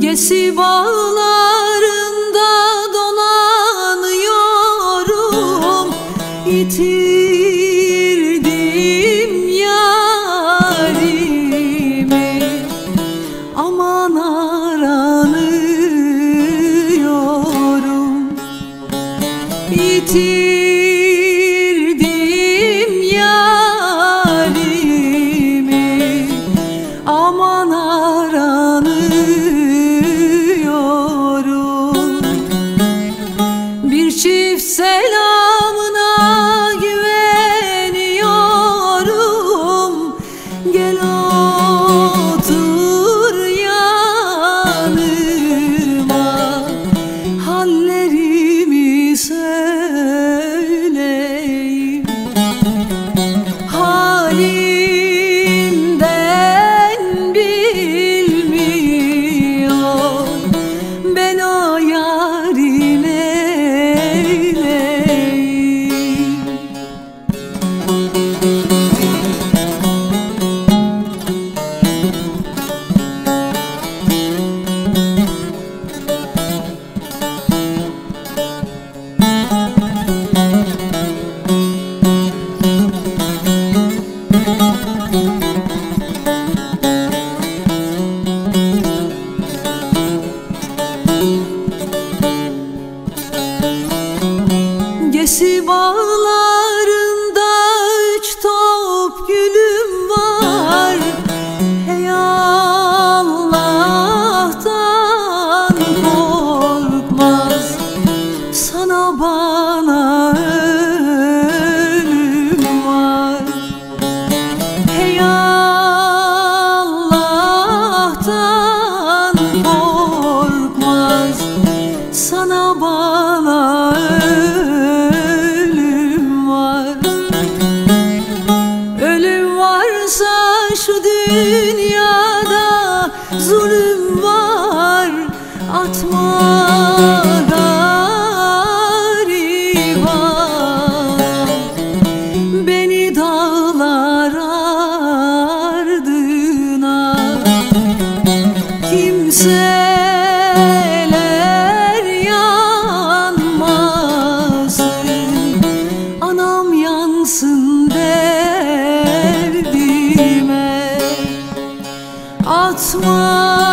Gesi bağlarında dolanıyorum itim Aman aranıyorum. Bir çift selamına güveniyorum. Gel otur Gesi Beni dağlar ardına Kimseler yanmasın Anam yansın derdime Atma